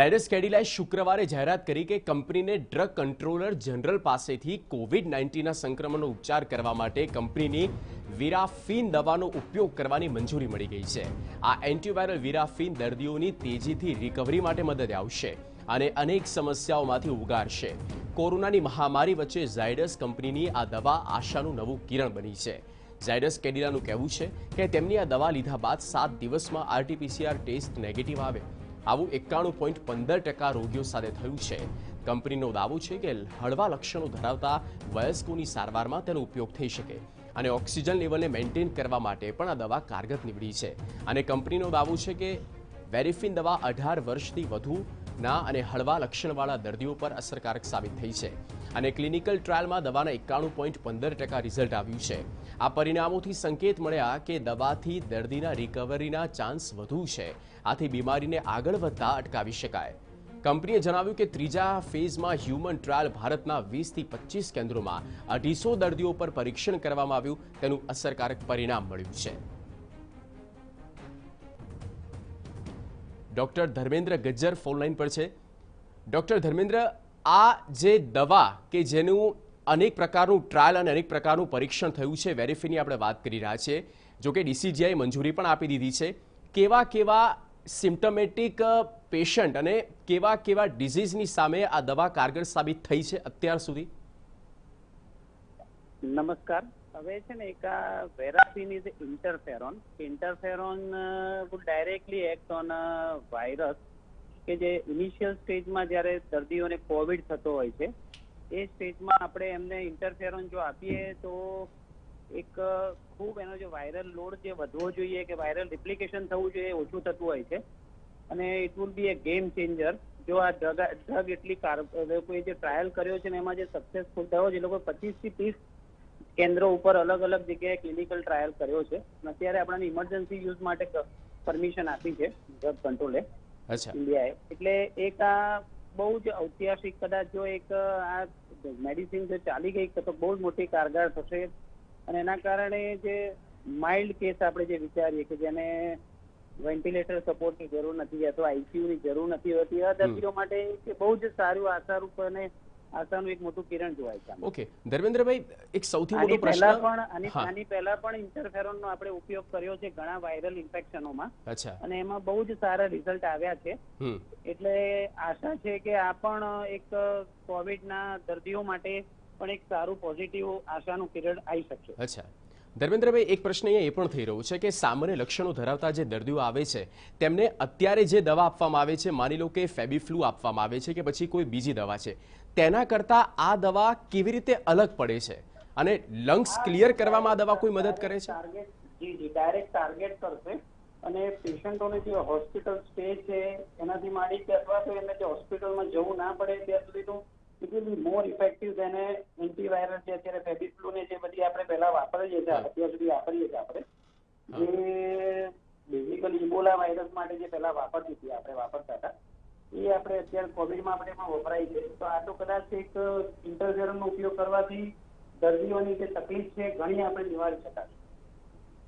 ઝાયડસ કેડિલાએ શુક્રવારે જાહેરાત કરી કે કંપનીને ડ્રગ કંટ્રોલર જનરલ પાસેથી કોવિડ નાઇન્ટીનના સંક્રમણનો ઉપચાર કરવા માટે કંપનીની વિરાફિન દવાનો ઉપયોગ કરવાની મંજૂરી મળી ગઈ છે. આ એન્ટીવાયરલ વિરાફિન દર્દીઓની તેજીથી રિકવરી માટે મદદ આવશે અને અનેક સમસ્યાઓમાંથી ઉગારશે. કોરોનાની મહામારી વચ્ચે ઝાયડસ કંપનીની આ દવા આશાનું નવું કિરણ બની છે. ઝાયડસ કેડિલાનું કહેવું છે કે તેમની આ દવા લીધા બાદ સાત દિવસમાં આરટીપીસીઆર ટેસ્ટ નેગેટિવ આવે. આવું એકાણું પોઈન્ટ પંદર ટકા રોગીઓ સાથે થયું છે. કંપનીનો દાવો છે કે હળવા લક્ષણો ધરાવતા વયસ્કોની સારવારમાં તેનો ઉપયોગ થઈ શકે અને ઓક્સિજન લેવલને મેન્ટેન કરવા માટે પણ આ દવા કારગત નીવડી છે. અને કંપનીનો દાવો છે કે વેરિફિન દવા અઢાર વર્ષથી વધુના અને હળવા લક્ષણવાળા દર્દીઓ પર અસરકારક સાબિત થઈ છે. અને ક્લિનિકલ ટ્રાયલમાં દવાના એકાણું પોઈન્ટ પંદર ટકા રિઝલ્ટ આવ્યું છે. આ પરિણામોથી સંકેત મળ્યા કે દવાથી દર્દીના રિકવરીના ચાન્સ વધુ છે. આથી બીમારીને આગળ વધતા અટકાવી શકાય. કંપનીએ જણાવ્યું કે ત્રીજા ફેઝમાં હ્યુમન ટ્રાયલ ભારતના વીસથી પચીસ કેન્દ્રોમાં અઢીસો દર્દીઓ પર પરીક્ષણ કરવામાં આવ્યું. તેનું અસરકારક પરિણામ મળ્યું છે. ડોક્ટર ધર્મેન્દ્ર ગજ્જર ફોનલાઈન પર છે. ડોક્ટર ધર્મેન્દ્ર, આ જે દવા કે જેનું અનેક પ્રકારનું ટ્રાયલ અને અનેક પ્રકારનું પરીક્ષણ થયું છે, વેરીફીની આપણે વાત કરી રહ્યા છીએ. જોકે ડીસીજીઆઈ મંજૂરી પણ આપી દીધી છે. કેવા કેવા સિમ્ટમેટિક પેશન્ટ અને કેવા કેવા ડિઝીઝની સામે આ દવા કારગર સાબિત થઈ છે અત્યાર સુધી? નમસ્કાર. હવે છે ને એક આ વેરાસિન is interferon interferon would directly act on virus કે જે ઇનિશિયલ સ્ટેજમાં જ્યારે દર્દીઓને કોવિડ થતો હોય છે, એ સ્ટેજમાં આપણે એમને ઇન્ટરફેરોન જો આપીએ તો એક ખૂબ એનો જે વાયરલ લોડ જે વધવો જોઈએ કે વાયરલ રિપ્લિકેશન થવું જોઈએ ઓછું થતું હોય છે. અને it would be a game changer જો આ ડ્રગ ડ્રગ એટલી લોકોએ જે ટ્રાયલ કર્યો છે ને એમાં જે સક્સેસફુલ થયો છે, એ લોકો પચીસથી ત્રીસ કેન્દ્રો ઉપર અલગ અલગ જગ્યાએ ક્લિનિકલ ટ્રાયલ કર્યો છે. અત્યારે આપણને ઇમરજન્સી યુઝ માટે પરમિશન આપી છે ડ્રગ કંટ્રોલે ઇન્ડિયાએ. એટલે એક આ બહુ જ ઐતિહાસિક કદાચ જો એક આ મેડિસિન જો ચાલી ગઈ તો બહુ જ મોટી કારગર થશે. અને એના કારણે જે માઇલ્ડ કેસ આપણે જે વિચારીએ કે જેને વેન્ટિલેટર સપોર્ટની જરૂર નથી અથવા આઈસીયુની જરૂર નથી હોતી આ દર્દીઓ માટે બહુ જ સારું આશારૂપ અને આશાનું એક મોટું કિરણ જોવાય છે ઓકે ધર્મેન્દ્રભાઈ એક સૌથી મોટો પ્રશ્ન પણ આની આની પહેલા પણ ઇન્ટરફેરોન નો આપણે ઉપયોગ કર્યો છે ઘણા વાયરલ ઇન્ફેક્શનોમાં અચ્છા. અને એમાં બહુ જ સારા રિઝલ્ટ આવ્યા છે. એટલે આશા છે કે આ પણ એક કોવિડના દર્દીઓ માટે પણ એક સારું પોઝિટિવ આશાનું કિરણ આવી શકે. અચ્છા. ધર્મેન્દ્રભાઈ, એક પ્રશ્ન અહીંયા એ પણ થઈ રહ્યો છે કે સામાન્ય લક્ષણો ધરાવતા જે દર્દીઓ આવે છે, તેમને અત્યારે જે દવા આપવામાં આવે છે, માની લો કે ફેબીફ્લુ આપવામાં આવે છે કે પછી કોઈ બીજી દવા છે, તેના કરતાં આ દવા કેવી રીતે અલગ પડે છે? અને લંગ્સ ક્લિયર કરવામાં આ દવા કોઈ મદદ કરે છે? જી જી, ડાયરેક્ટ ટાર્ગેટ કરશે. અને પેશન્ટોને જે હોસ્પિટલ સ્ટે છે, એનાથી માંડી કે અથવા તો એમને જે હોસ્પિટલમાં જવું ના પડે ત્યાં સુધીનું it will be more effective than antiviral જે અત્યારે ફેબીફ્લુ ને જે બધી આપણે પહેલા વાપરીએ છીએ અત્યાર સુધી વાપરીએ છીએ આપણે જે બેઝિકલી ઇબોલા વાયરસ માટે જે પહેલા વાપરતી હતી આપણે વાપરતા હતા એ આપણે અત્યારે કોવિડમાં આપણે એમાં વપરાય છે. તો આ તો કદાચ એક ઇન્ટરફેરનનો ઉપયોગ કરવાથી દર્દીઓની જે તકલીફ છે ઘણી આપણે નિવારી શકાય.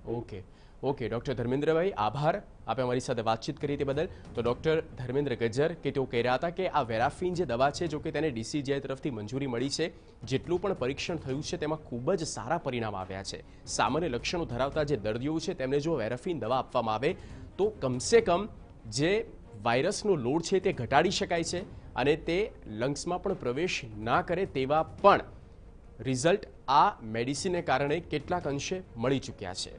ઓકે. ઓકે, ડૉક્ટર ધર્મેન્દ્રભાઈ, આભાર. આપે અમારી સાથે વાતચીત કરી તે બદલ. તો ડૉક્ટર ધર્મેન્દ્ર ગજ્જર કે તેઓ કહી રહ્યા હતા કે આ વેરાફિન જે દવા છે, જો કે તેને ડીસીજીઆઈ તરફથી મંજૂરી મળી છે, જેટલું પણ પરીક્ષણ થયું છે, તેમાં ખૂબ જ સારા પરિણામ આવ્યા છે. સામાન્ય લક્ષણો ધરાવતા જે દર્દીઓ છે, તેમને જો વેરાફિન દવા આપવામાં આવે, તો કમસે કમ જે વાયરસનો લોડ છે તે ઘટાડી શકાય છે અને તે લંગ્સમાં પણ પ્રવેશ ના કરે તેવા પણ રિઝલ્ટ આ મેડિસિનને કારણે કેટલાક અંશે મળી ચૂક્યા છે.